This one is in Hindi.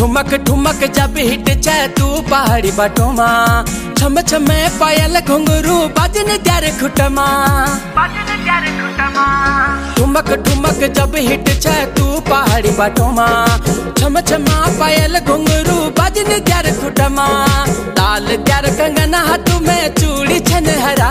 ठुमक ठुमक जब हिट छे तू पहाड़ी बटोमा छम छम पायल घुंगरू बाजन त्यार खुटमा। ठुमक ठुमक जब हिट छे तू पहाड़ी बटोमा छम छमा पायल घुंगरू बाजन त्यार खुटमा। ताल त्यार कंगना हाथ में चूड़ी छन हरा